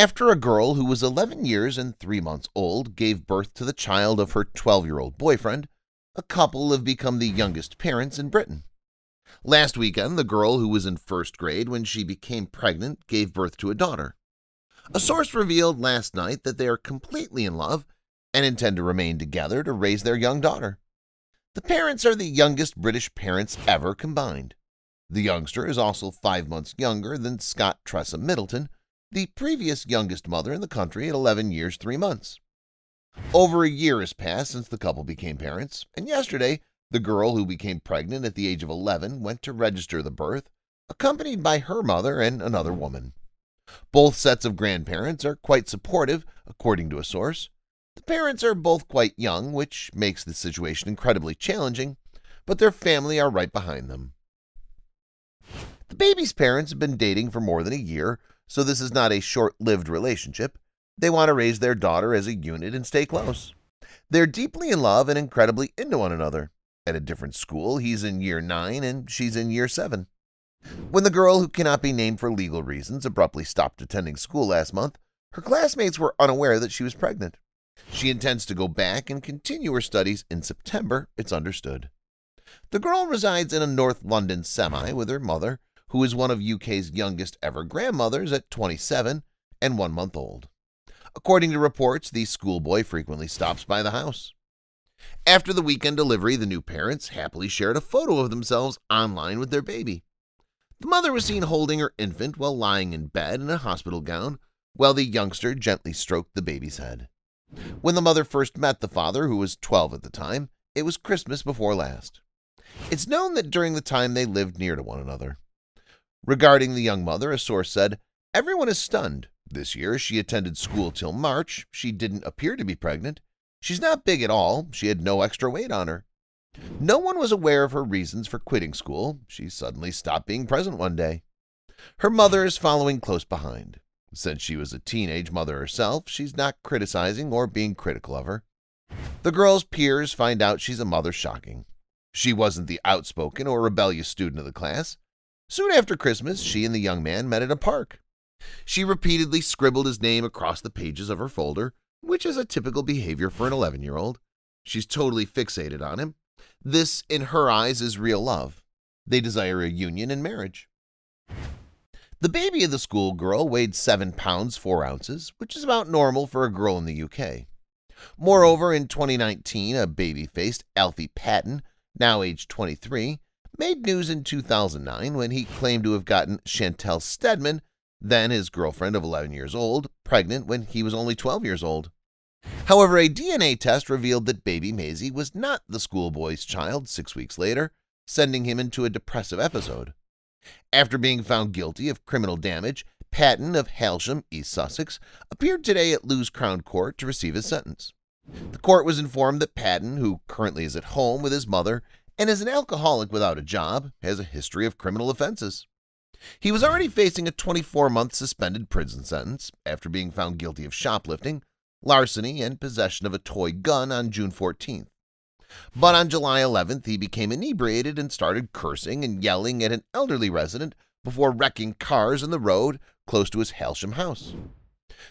After a girl who was 11 years and 3 months old gave birth to the child of her 12-year-old boyfriend, a couple have become the youngest parents in Britain. Last weekend, the girl who was in first grade when she became pregnant gave birth to a daughter. A source revealed last night that they are completely in love and intend to remain together to raise their young daughter. The parents are the youngest British parents ever combined. The youngster is also five months younger than Scot Tressa Middleton, the previous youngest mother in the country at 11 years 3 months. Over a year has passed since the couple became parents, and yesterday the girl who became pregnant at the age of 11 went to register the birth, accompanied by her mother and another woman. Both sets of grandparents are quite supportive, according to a source. The parents are both quite young, which makes the situation incredibly challenging, but their family are right behind them. The baby's parents have been dating for more than a year, so this is not a short-lived relationship. They want to raise their daughter as a unit and stay close. They're deeply in love and incredibly into one another. At a different school, he's in year 9 and she's in year 7. When the girl, who cannot be named for legal reasons, abruptly stopped attending school last month, her classmates were unaware that she was pregnant. She intends to go back and continue her studies in September, it's understood. The girl resides in a North London semi with her mother, who is one of UK's youngest ever grandmothers at 27 and one month old. According to reports, the schoolboy frequently stops by the house. After the weekend delivery, the new parents happily shared a photo of themselves online with their baby. The mother was seen holding her infant while lying in bed in a hospital gown, while the youngster gently stroked the baby's head. When the mother first met the father, who was 12 at the time, it was Christmas before last. It's known that during the time they lived near to one another. Regarding the young mother, a source said, Everyone is stunned. This year she attended school till March. She didn't appear to be pregnant. She's not big at all. She had no extra weight on her. No one was aware of her reasons for quitting school. She suddenly stopped being present one day. Her mother is following close behind. Since she was a teenage mother herself, she's not criticizing or being critical of her. The girl's peers find out she's a mother shocking. She wasn't the outspoken or rebellious student of the class. Soon after Christmas, she and the young man met at a park. She repeatedly scribbled his name across the pages of her folder, which is a typical behavior for an 11-year-old. She's totally fixated on him. This, in her eyes, is real love. They desire a union and marriage. The baby of the schoolgirl weighed 7 pounds 4 ounces, which is about normal for a girl in the UK. Moreover, in 2019, a baby-faced Alfie Patton, now aged 23, made news in 2009 when he claimed to have gotten Chantelle Steadman, then his girlfriend of 11 years old, pregnant when he was only 12 years old. However, a DNA test revealed that baby Maisie was not the schoolboy's child six weeks later, sending him into a depressive episode. After being found guilty of criminal damage, Patton of Hailsham, East Sussex, appeared today at Lewes Crown Court to receive his sentence. The court was informed that Patton, who currently is at home with his mother, and is an alcoholic without a job, has a history of criminal offenses. He was already facing a 24-month suspended prison sentence after being found guilty of shoplifting, larceny, and possession of a toy gun on June 14th. But on July 11th, he became inebriated and started cursing and yelling at an elderly resident before wrecking cars in the road close to his Hailsham house.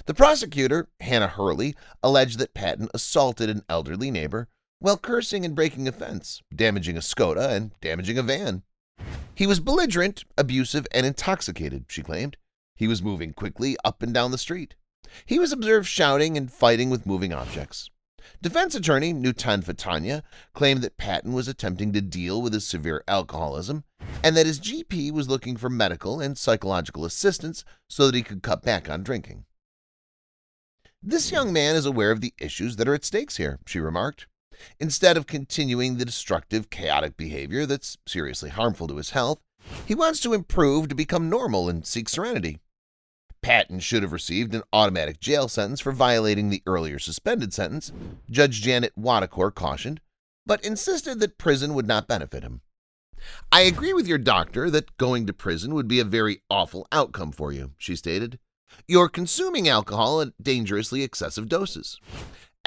The prosecutor, Hannah Hurley, alleged that Patton assaulted an elderly neighbor while cursing and breaking a fence, damaging a Skoda, and damaging a van. He was belligerent, abusive, and intoxicated, she claimed. He was moving quickly up and down the street. He was observed shouting and fighting with moving objects. Defense attorney Nutan Fatanya claimed that Patton was attempting to deal with his severe alcoholism and that his GP was looking for medical and psychological assistance so that he could cut back on drinking. This young man is aware of the issues that are at stakes here, she remarked. Instead of continuing the destructive, chaotic behavior that's seriously harmful to his health, he wants to improve to become normal and seek serenity. Patton should have received an automatic jail sentence for violating the earlier suspended sentence, Judge Janet Waddicor cautioned, but insisted that prison would not benefit him. I agree with your doctor that going to prison would be a very awful outcome for you, she stated. You're consuming alcohol at dangerously excessive doses.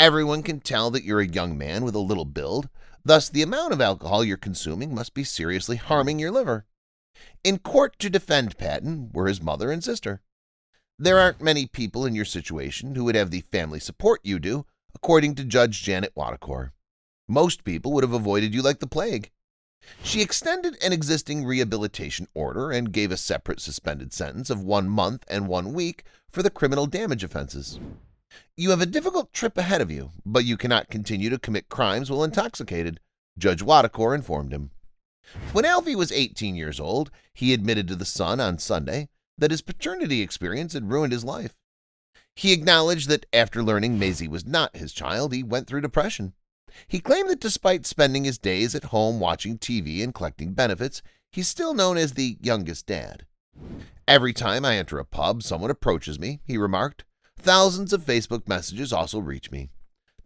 Everyone can tell that you're a young man with a little build, thus the amount of alcohol you're consuming must be seriously harming your liver. In court to defend Patton were his mother and sister. There aren't many people in your situation who would have the family support you do, according to Judge Janet Waddicor. Most people would have avoided you like the plague. She extended an existing rehabilitation order and gave a separate suspended sentence of one month and one week for the criminal damage offenses. You have a difficult trip ahead of you, but you cannot continue to commit crimes while intoxicated, Judge Waddicor informed him. When Alfie was 18 years old, he admitted to the Sun on Sunday that his paternity experience had ruined his life. He acknowledged that after learning Maisie was not his child, he went through depression. He claimed that despite spending his days at home watching TV and collecting benefits, he's still known as the youngest dad. Every time I enter a pub, someone approaches me, he remarked. Thousands of Facebook messages also reach me.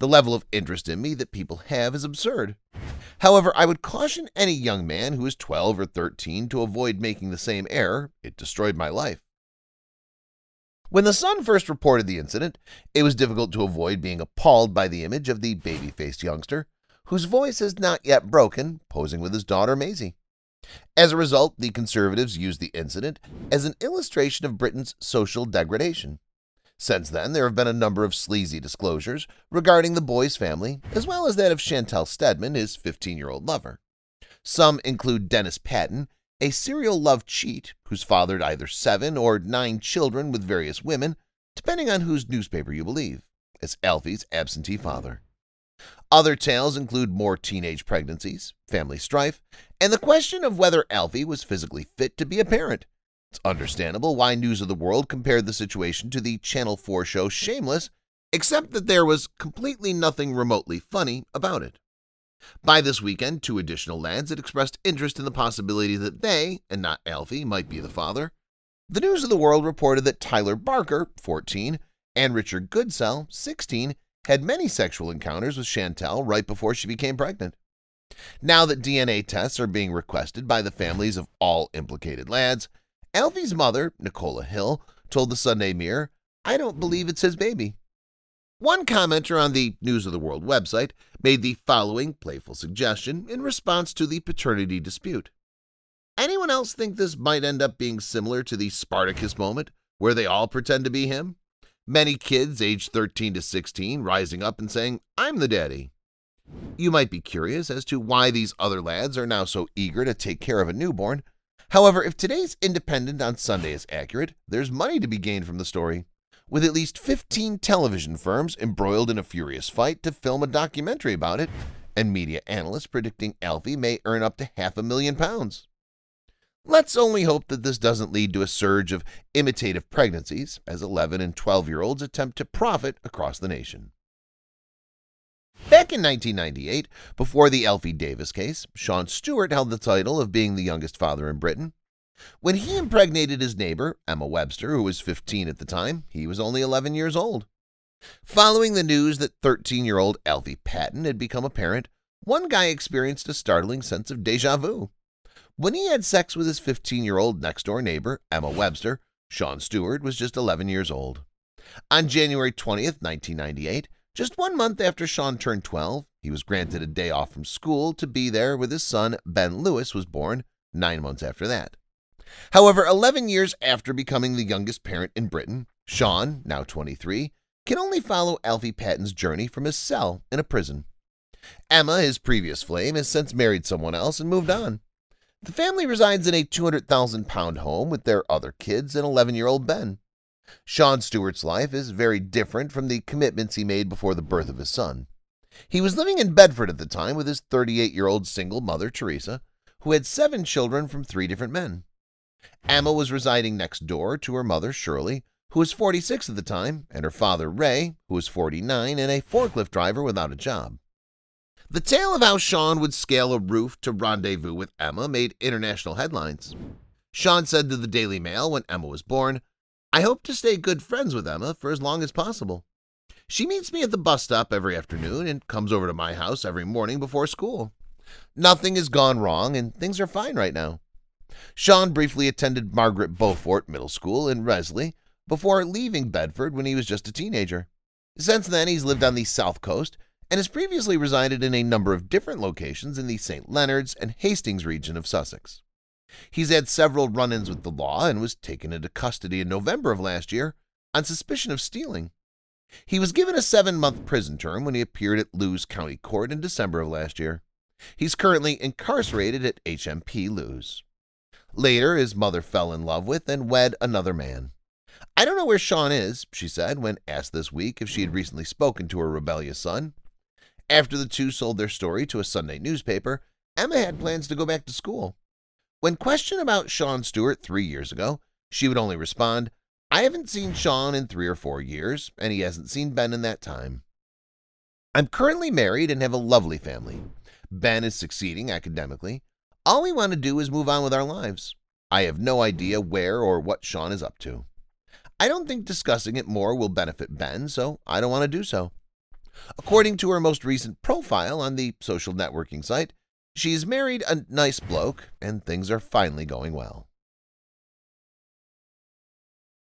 The level of interest in me that people have is absurd. However, I would caution any young man who is 12 or 13 to avoid making the same error. It destroyed my life. When the Sun first reported the incident, it was difficult to avoid being appalled by the image of the baby-faced youngster, whose voice has not yet broken, posing with his daughter Maisie. As a result, the conservatives used the incident as an illustration of Britain's social degradation. Since then, there have been a number of sleazy disclosures regarding the boy's family, as well as that of Chantelle Steadman, his 15-year-old lover. Some include Dennis Patton, a serial love cheat who's fathered either seven or nine children with various women, depending on whose newspaper you believe, as Alfie's absentee father. Other tales include more teenage pregnancies, family strife, and the question of whether Alfie was physically fit to be a parent, it's understandable why News of the World compared the situation to the Channel 4 show Shameless, except that there was completely nothing remotely funny about it. By this weekend, two additional lads had expressed interest in the possibility that they, and not Alfie, might be the father. The News of the World reported that Tyler Barker, 14, and Richard Goodsell, 16, had many sexual encounters with Chantelle right before she became pregnant. Now that DNA tests are being requested by the families of all implicated lads, Alfie's mother, Nicola Hill, told the Sunday Mirror, I don't believe it's his baby. One commenter on the News of the World website made the following playful suggestion in response to the paternity dispute. Anyone else think this might end up being similar to the Spartacus moment, where they all pretend to be him? Many kids aged 13 to 16 rising up and saying, I'm the daddy. You might be curious as to why these other lads are now so eager to take care of a newborn, However, if today's Independent on Sunday is accurate, there's money to be gained from the story, with at least 15 television firms embroiled in a furious fight to film a documentary about it, and media analysts predicting Alfie may earn up to half a million pounds. Let's only hope that this doesn't lead to a surge of imitative pregnancies as 11 and 12 year olds attempt to profit across the nation. Back in 1998, before the Alfie Davis case, Sean Stewart held the title of being the youngest father in Britain. When he impregnated his neighbor, Emma Webster, who was 15 at the time, he was only 11 years old. Following the news that 13-year-old Alfie Patton had become a parent, one guy experienced a startling sense of deja vu. When he had sex with his 15-year-old next-door neighbor, Emma Webster, Sean Stewart was just 11 years old. On January 20th, 1998, just one month after Sean turned 12, he was granted a day off from school to be there with his son, Ben Lewis, was born nine months after that. However, 11 years after becoming the youngest parent in Britain, Sean, now 23, can only follow Alfie Patton's journey from his cell in a prison. Emma, his previous flame, has since married someone else and moved on. The family resides in a 200,000 pound home with their other kids and 11 year old Ben. Sean Stewart's life is very different from the commitments he made before the birth of his son. He was living in Bedford at the time with his 38-year-old single mother, Teresa, who had seven children from three different men. Emma was residing next door to her mother, Shirley, who was 46 at the time, and her father, Ray, who was 49 and a forklift driver without a job. The tale of how Sean would scale a roof to rendezvous with Emma made international headlines. Sean said to the Daily Mail when Emma was born, I hope to stay good friends with Emma for as long as possible. She meets me at the bus stop every afternoon and comes over to my house every morning before school. Nothing has gone wrong and things are fine right now. Sean briefly attended Margaret Beaufort Middle School in Riseley before leaving Bedford when he was just a teenager. Since then, he's lived on the South Coast and has previously resided in a number of different locations in the St. Leonards and Hastings region of Sussex. He's had several run-ins with the law and was taken into custody in November of last year on suspicion of stealing. He was given a seven-month prison term when he appeared at Lewes County Court in December of last year. He's currently incarcerated at HMP Lewes. Later, his mother fell in love with and wed another man. I don't know where Sean is, she said when asked this week if she had recently spoken to her rebellious son. After the two sold their story to a Sunday newspaper, Emma had plans to go back to school. When questioned about Sean Stewart three years ago, she would only respond, I haven't seen Sean in three or four years, and he hasn't seen Ben in that time. I'm currently married and have a lovely family. Ben is succeeding academically. All we want to do is move on with our lives. I have no idea where or what Sean is up to. I don't think discussing it more will benefit Ben, so I don't want to do so. According to her most recent profile on the social networking site, she's married a nice bloke and things are finally going well.